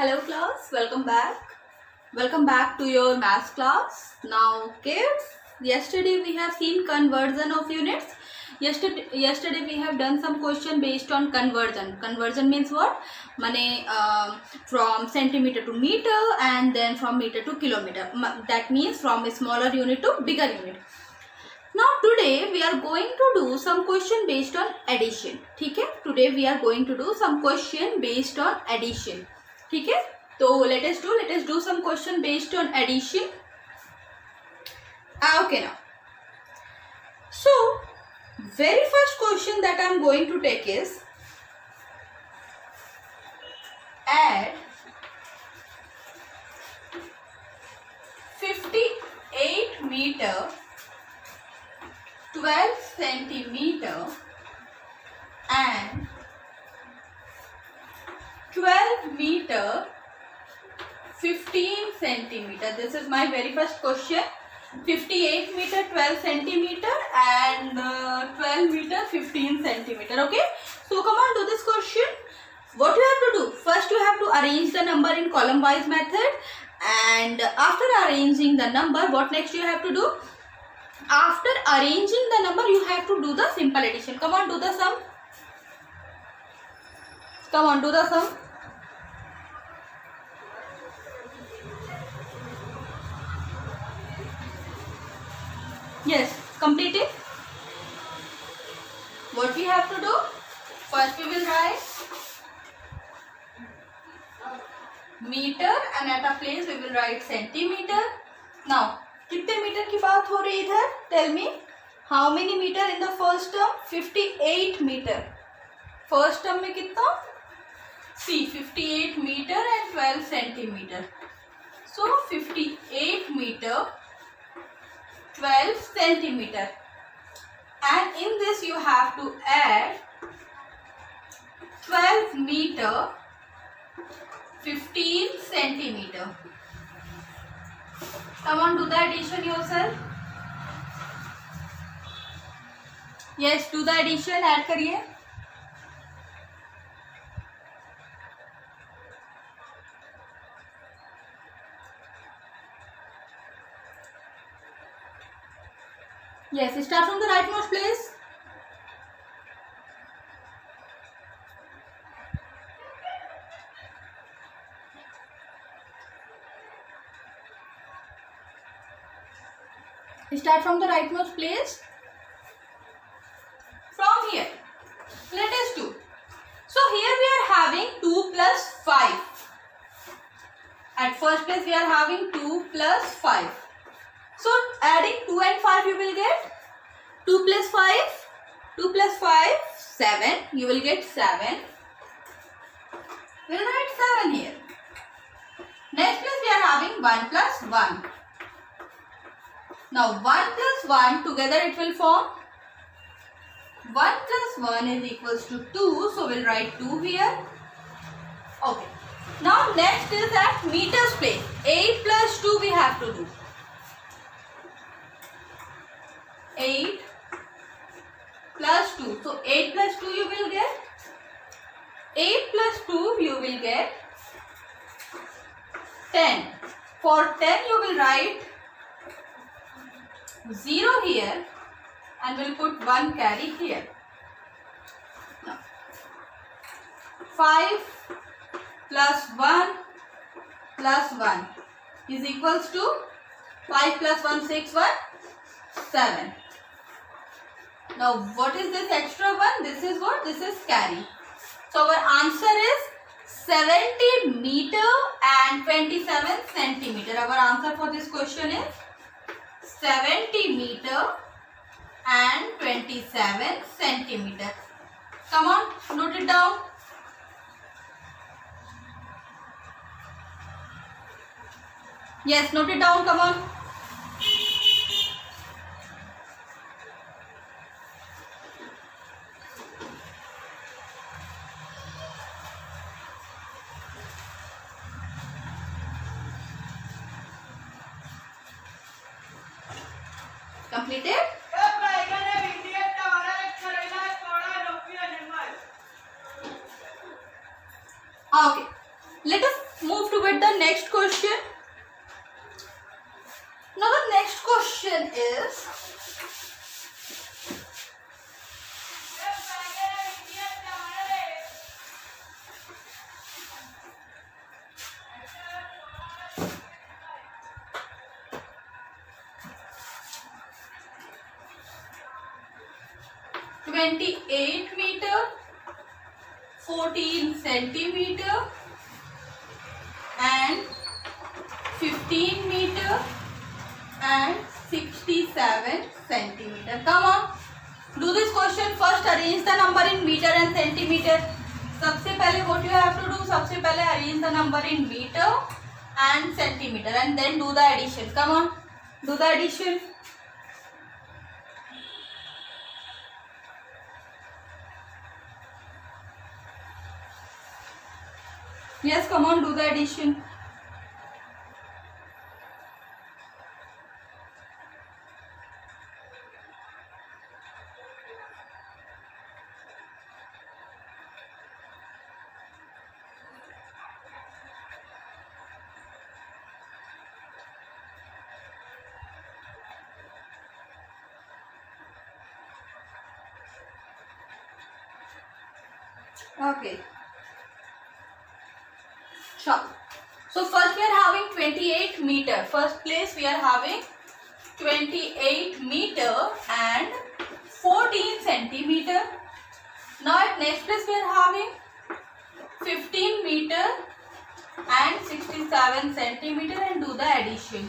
Hello class, welcome back. Welcome back to your math class. Now kids, yesterday we have seen conversion of units. Yesterday, yesterday we have done some question based on conversion. Conversion means what? Money uh, um, from centimeter to meter and then from meter to kilometer. That means from a smaller unit to bigger unit. Now today we are going to do some question based on addition. Okay? Today we are going to do some question based on addition. ठीक है? तो let's do let's do some question based on addition okay ना so very first question that I am going to take is add 58 meter 12 centimeter 12 15 centimeter. This is my very first question. 58 meter 12 centimeter and uh, 12 meter 15 centimeter okay? So come on do this question. What you have to do? First you have to arrange the number in column wise method and after arranging the number what next you have to do? After arranging the number you have to do the simple addition. Come on do the sum. Come on do the sum complete it what we have to do first we will write meter and at a place we will write centimeter now कितने metre की बात हो रही है इधर tell me how many meter in the first term 58 meter first term में कितना see 58 meter and 12 centimeter so 58 meter 12 centimeter and in this you have to add 12 meter 15 centimeter come on do the addition yourself yes do the addition add करिए Yes, start from the rightmost place. Start from the rightmost place. From here, let us do. So here we are having 2 plus 5. At first place we are having 2 plus 5. Adding 2 and 5 you will get 2 plus 5, 2 plus 5, 7. You will get 7. We'll write 7 here. Next place we are having 1 plus 1. Now 1 plus 1 together it will form 1 plus 1 is equals to 2. So we'll write 2 here. Okay. Now next is at meters place. 8 plus 2 we have to do. 8 plus 2. So 8 plus 2 you will get 8 plus 2 you will get 10. For 10 you will write 0 here and we'll put 1 carry here. Now, 5 plus 1 plus 1 is equals to 5 plus 1 6 1 7. Now what is this extra one? This is what? This is carry. So our answer is 70 meter and 27 centimeter. Our answer for this question is 70 meter and 27 centimeter. Come on, note it down. Yes, note it down. Come on. Completed? 28 meter 14 centimeter and 15 meter and 67 centimeter come on do this question first arrange the number in meter and centimeter सबसे पहले what you have to do सबसे पहले arrange the number in meter and centimeter and then do the addition come on do the addition Yes, come on, do the addition. Okay. Sure. So first we are having 28 meter. First place we are having 28 meter and 14 centimeter. Now at next place we are having 15 meter and 67 centimeter and do the addition.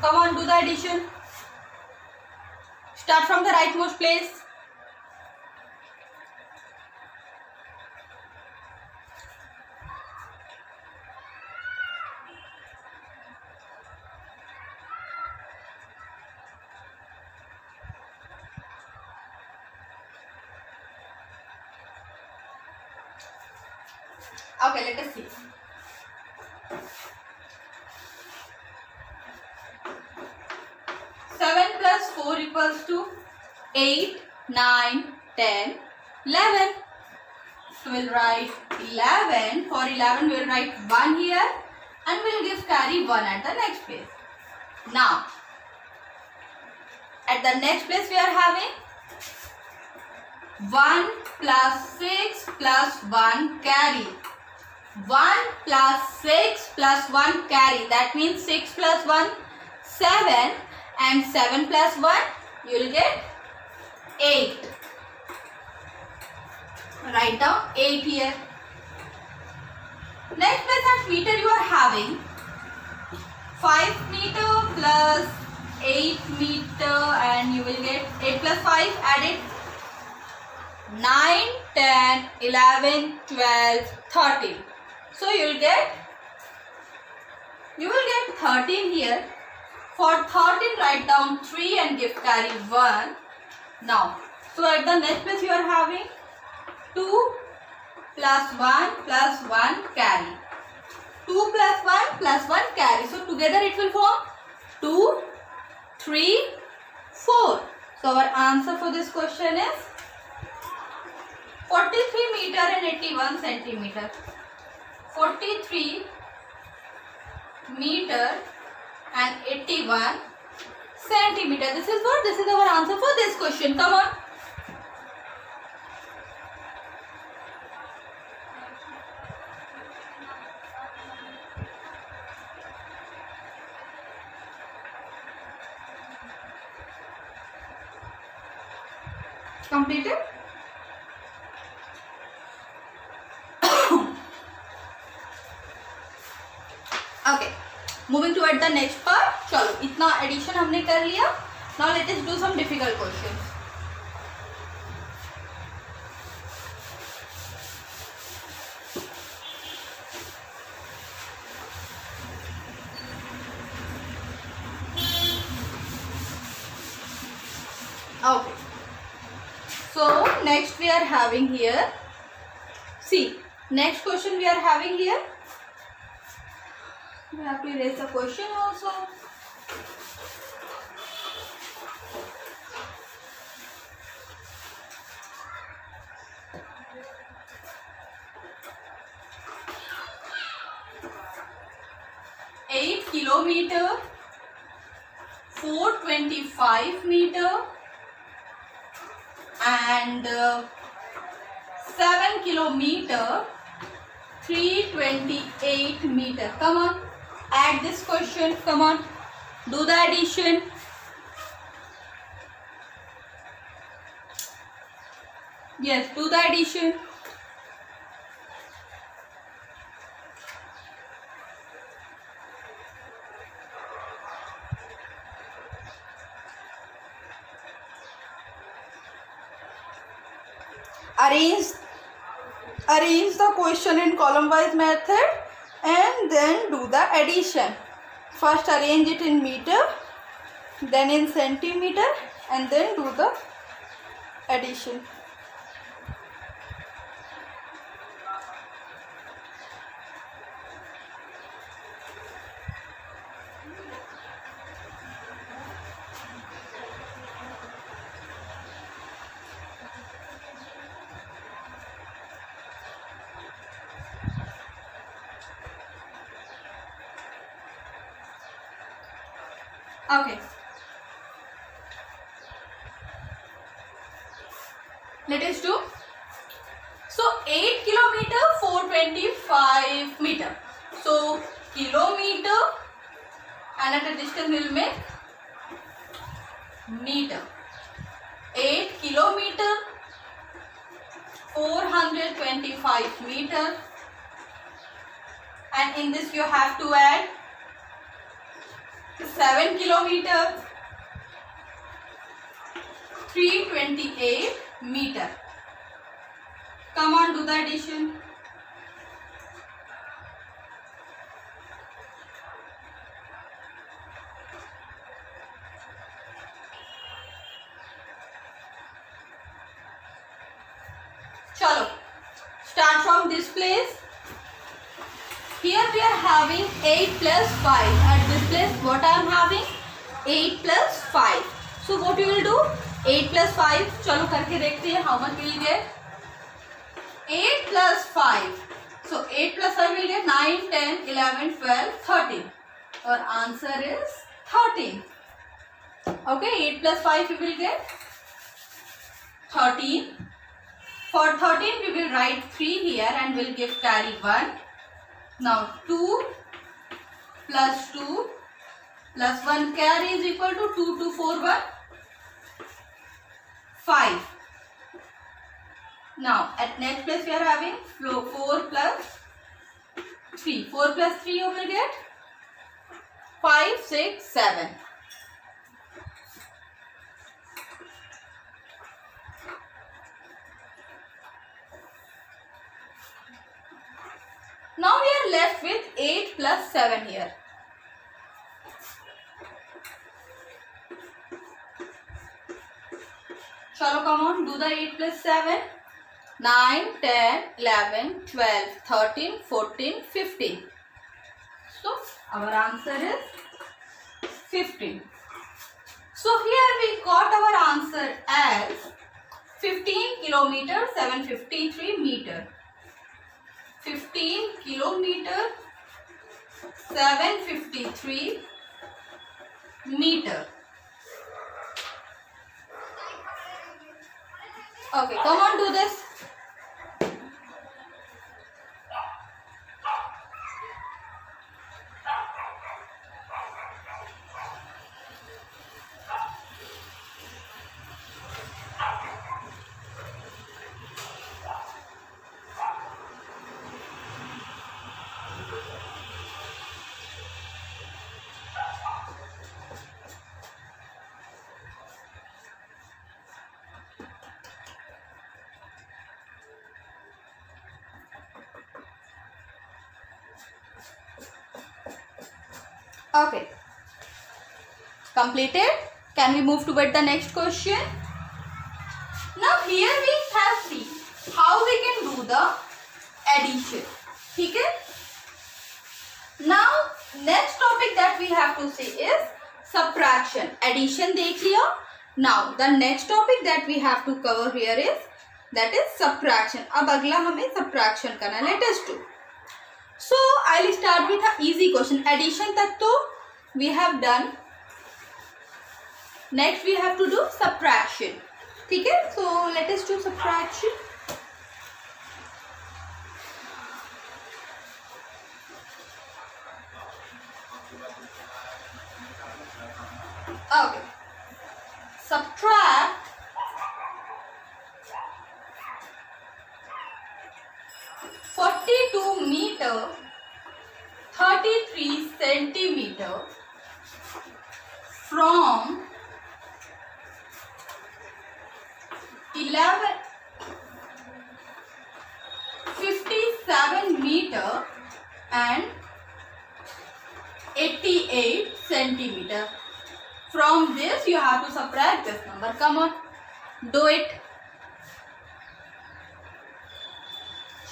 Come on, do the addition. Start from the rightmost place. Okay, let us see. Seven plus four equals to eight, nine, ten, eleven. So we'll write eleven. For eleven, we'll write one here, and we'll give carry one at the next place. Now, at the next place we are having 1 plus 6 plus 1 carry. 1 plus 6 plus 1 carry. That means 6 plus 1, 7 and 7 plus 1, you will get 8. Write down 8 here. Next method meter you are having 5 meter plus 8 meter and you will get 8 plus 5 added 9, 10, 11, 12, 13. So you will get you will get 13 here. For 13 write down 3 and give carry 1. Now, so at the next place you are having 2 plus 1 plus 1 carry. 2 plus 1 plus 1 carry. So together it will form 2, 3, 4. So our answer for this question is 43 meter and 81 centimeter. 43 meter and 81 centimeter. This is what? This is our answer for this question. Come on. completed okay moving toward the next part चलो इतना addition हमने कर लिया now let us do some difficult questions are having here. See next question we are having here. We have to erase the question also. Eight kilometer, four twenty-five meter, and uh, 7 kilometer 328 meter. Come on add this question. Come on do the addition. Yes do the addition. Arrange arrange the question in column wise method and then do the addition. First arrange it in meter then in centimeter and then do the addition Okay. Let us do. So 8 kilometer 425 meter. So kilometer and at a distance we will make meter. 8 kilometer 425 meter and in this you have to add seven kilometer three twenty eight meter come on do the addition चलो start from this place here we are having eight plus five at the place what I am having? 8 plus 5. So what you will do? 8 plus 5. चलो करके देखते हैं how much we will get? 8 plus 5. So 8 plus 5 will get 9, 10, 11, 12, 13. Our answer is 13. Okay, 8 plus 5 we will get 13. For 13 we will write 3 here and will give carry 1. Now 2 plus 2 plus 1 carry is equal to 2 to 4 1 5. Now at next place we are having 4 plus 3. 4 plus 3 you will get 5, 6, 7. Now we are left with 8 plus 7 here. 7. 9, 10, 11, 12, 13, 14, 15. So our answer is 15. So here we got our answer as 15 kilometer 753 meter. 15 kilometer 753 meter. Okay, come on, do this. Okay. Completed. Can we move toward the next question? Now here we have seen how we can do the addition. Okay. Now next topic that we have to see is subtraction. Addition देख लिया. Now the next topic that we have to cover here is that is subtraction. अब अगला हमें subtraction करना Let us do. start with an easy question. Addition tattu we have done. Next we have to do subtraction. Okay, so let us do subtraction.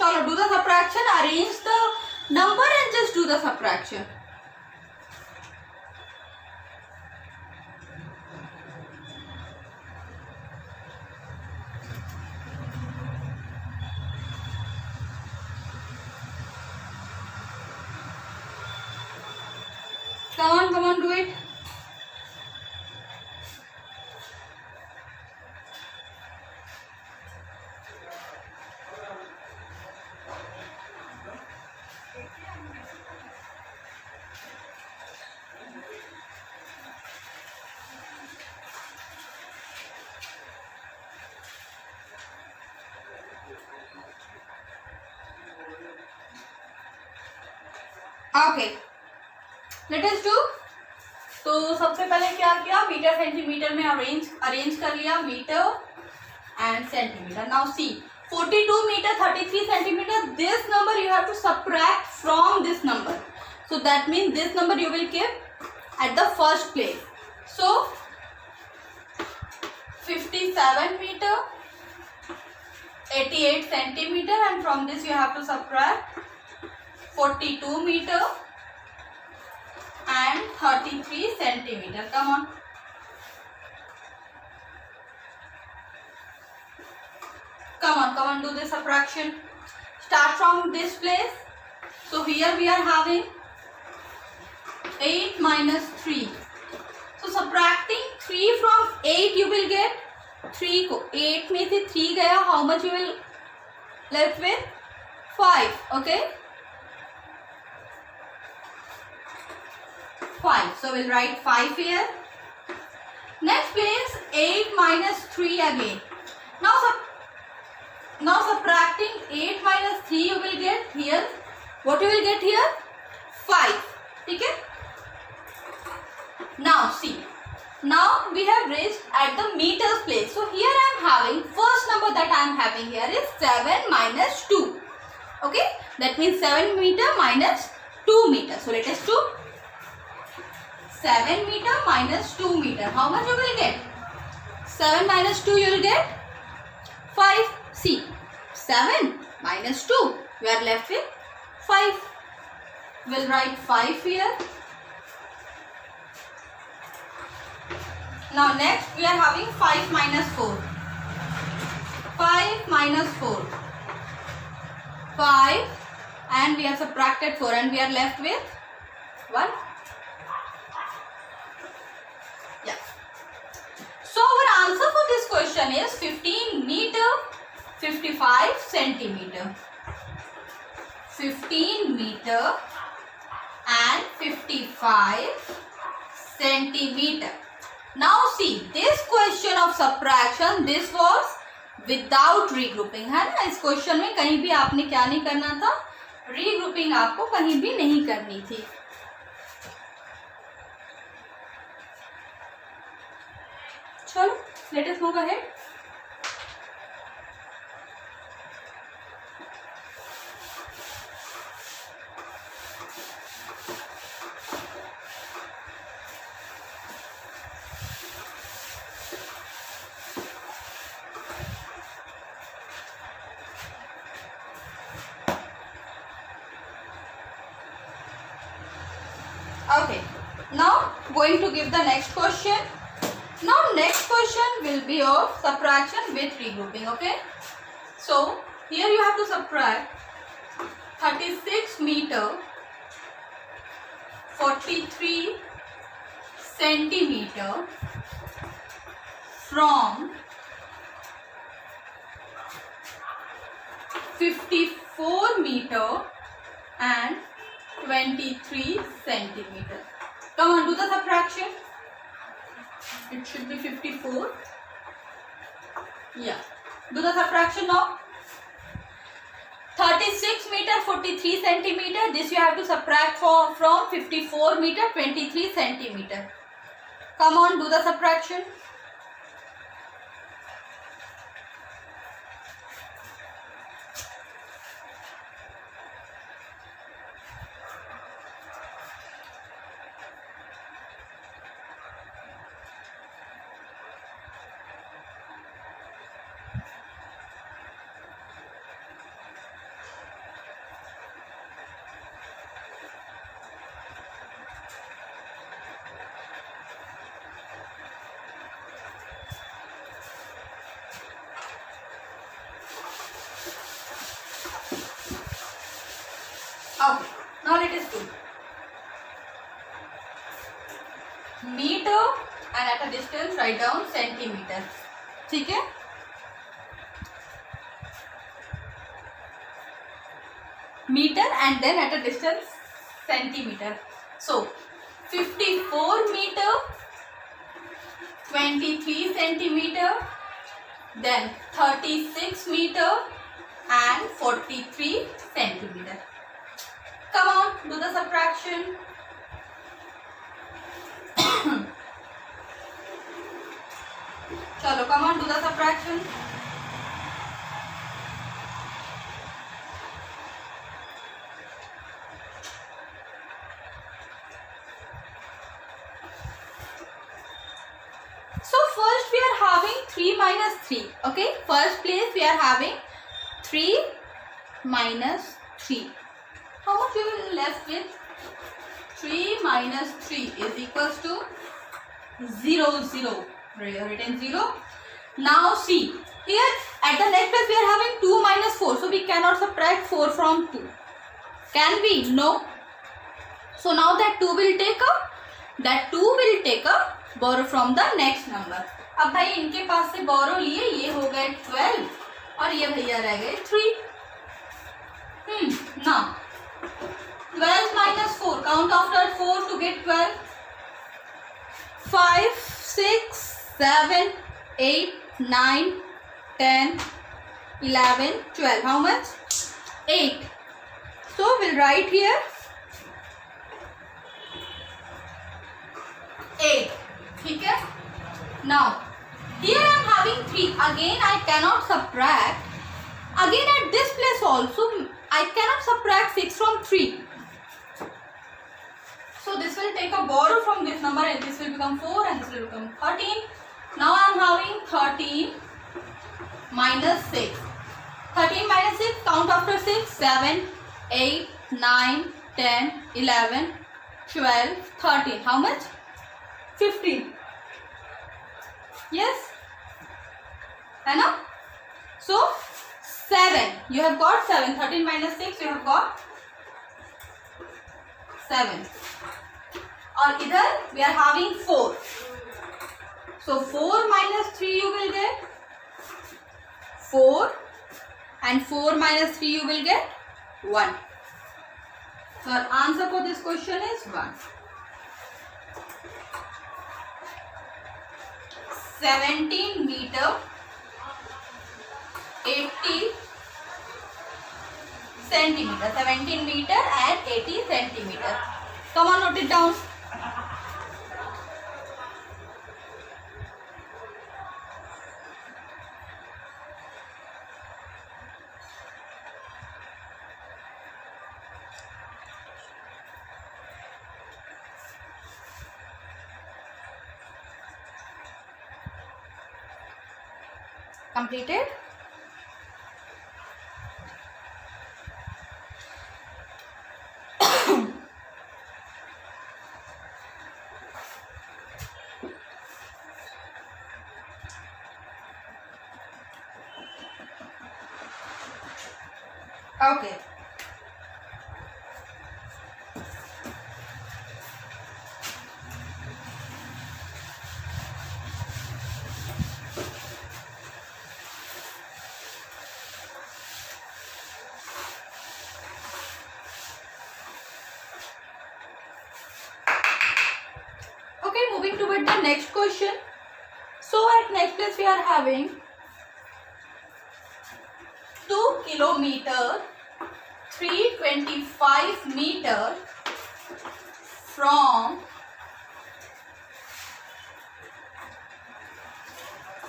Chalo, do the subtraction, arrange the number and just do the subtraction. It too तो सबसे पहले क्या किया? Metre centimetre में arrange arrange कर लिया, meter and centimeter now see 42 meter 33 centimeter this number you have to subtract from this number so that mean this number you will keep at the first place so 57 meter 88 centimeter and from this you have to subtract 42 meter and thirty three centimeter come on come on come on do this subtraction start from this place so here we are having eight minus three so subtracting three from eight you will get three को eight में से three गया. How much you will left with five okay 5 so we'll write 5 here. Next place 8 minus 3 again. Now sub now subtracting 8 minus 3 you will get here. What you will get here? 5 okay? Now see. Now we have reached at the meters place. So here i am having first number that i am having here is 7 minus 2 okay? That means 7 meter minus 2 meter so let us do 7 meter minus 2 meter. How much you will get? 7 minus 2 you will get 5 see 7 minus 2 we are left with 5 we'll write 5 here. Now next we are having 5 minus 4 5 minus 4 5 and we have subtracted 4 and we are left with 1 so our answer for this question is 15 meter 55 centimeter 15 meter and 55 centimeter now see this question of subtraction this was without regrouping है ना इस question में कहीं भी आपने क्या नहीं करना था रीग्रुपिंग आपको कहीं भी नहीं करनी थी चलो let us move ahead okay now going to give the next question now next question will be of subtraction with regrouping okay so here you have to subtract 36 meter 43 centimeter from 54 meter and 23 centimeter. Come on, do the subtraction. It should be 54. Yeah. Do the subtraction now. 36 meter 43 centimeter. This you have to subtract for, from 54 meter 23 centimeter. Come on, do the subtraction. Okay, now let us do. Meter and at a distance write down centimeter. ठीक है meter and then at a distance centimeter. So 54 meter, 23 centimeter, then 36 meter and 43 centimeter. Come on, do the subtraction. Chalo, come on, do the subtraction. So first we are having 3 minus 3. Okay, first place we are having 3 minus 3. How much you will left with? 3 minus 3 is equals to 0, 0. Written 0. Now see, here at the next place we are having 2 minus 4. So we cannot subtract 4 from 2. Can we? No. So now that 2 will take a, that 2 will take a borrow from the next number. अब भाई इनके पास से borrow लिए ये हो गए 12 और ये भैया रह गए 3. Hmm, now 12 minus 4. Count after 4 to get 12. 5, 6, 7, 8, 9, 10, 11, 12. How much? 8. So, we'll write here 8. Okay? Now, here I am having 3. Again, I cannot subtract. Again, at this place also, I cannot subtract 6 from 3. So this will take a borrow from this number and this will become 4 and this will become 13. Now I am having 13 minus 6. 13 minus 6, count after 6, 7, 8, 9, 10, 11, 12, 13. How much? 15. Yes? ना? So, 7. You have got 7. 13 minus 6 you have got 7. Or either we are having 4. So 4 minus 3 you will get 4 and 4 minus 3 you will get 1. So our answer for this question is 1. 17 meter 80 centimeter 17 meter and 80 centimeter come on note it down completed Okay. okay moving toward the next question so at next place we are having 2 kilometer 325 meter from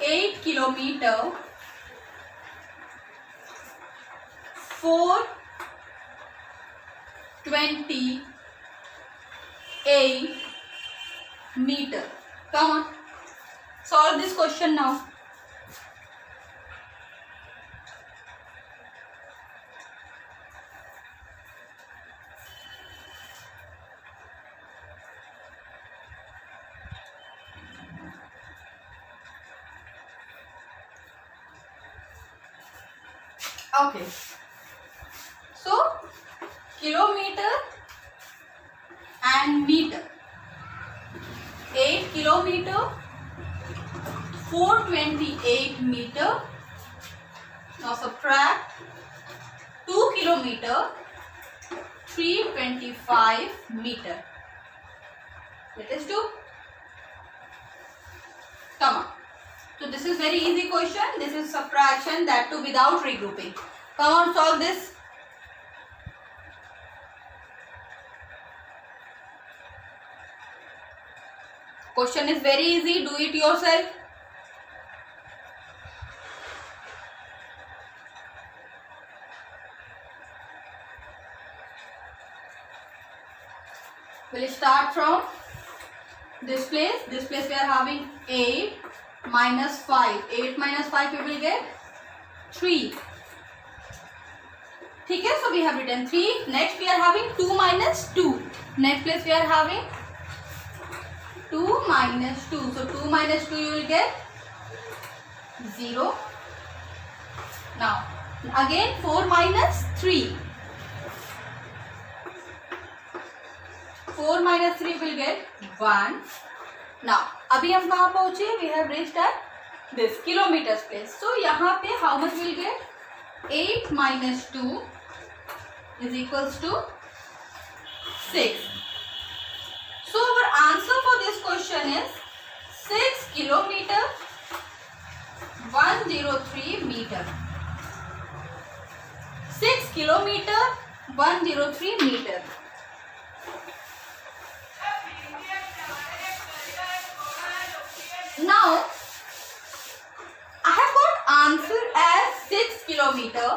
8 kilometer 428 meter. Come on. Solve this question now. Okay. So, kilometer and meter. 8 kilometer, 428 meter. Now subtract 2 kilometer, 325 meter. Let us do. Come on. So this is very easy question. This is subtraction that too without regrouping. Come on solve this. Question is very easy do it your self will start from this place this place we are having eight minus five eight minus five you will get three ठीक है? So we have written three next we are having two minus two next place we are having two minus two so two minus two you will get zero now again four minus three four minus three will get one now अभी हम कहाँ पहुँचे? We have reached at this kilometer पे so यहाँ पे how much will get eight minus two is equals to six So our answer for this question is 6 kilometer 103 meter. 6 kilometer 103 meter. Now, I have got answer as 6 kilometer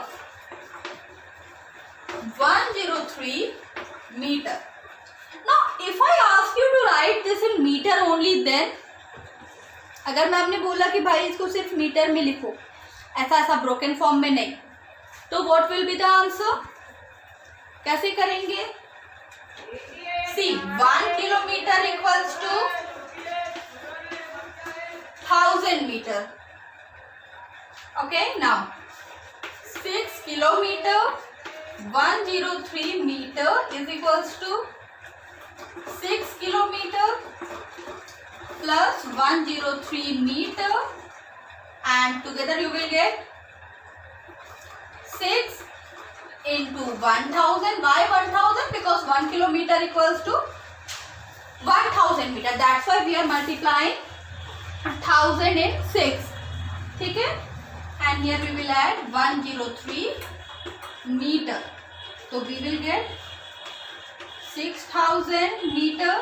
103 meter. If I ask you to write this in meter only then अगर मैं आपने बोला कि भाई इसको सिर्फ़ metre में लिखो, ऐसा ऐसा ब्रोकन फॉर्म में नहीं तो what will be the answer कैसे करेंगे? See one kilometer equals to thousand meter okay now six kilometer one zero three meter is equals to six kilometer plus one zero three meter and together you will get six into one thousand by one thousand because one kilometer equals to one thousand meter that's why we are multiplying thousand in six ठीक है? And here we will add one zero three meter तो we will get six thousand meter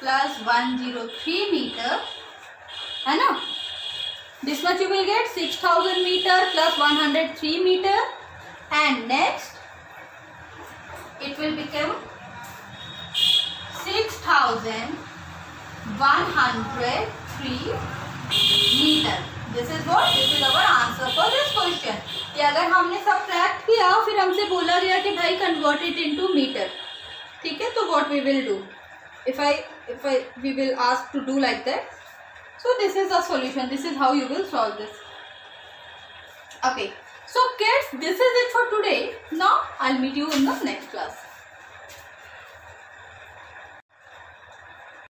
plus one zero three meter, है ना? This much you will get six thousand meter plus one hundred three meter. And next it will become 6103 meter this is what, this is our answer for this question कि अगर हमने subtract किया, फिर हमसे बोला गया कि भाई convert it into meter ठीक है तो what we will do if I if I we will ask to do like that so this is the solution this is how you will solve this okay so kids this is it for today now i'll meet you in the next class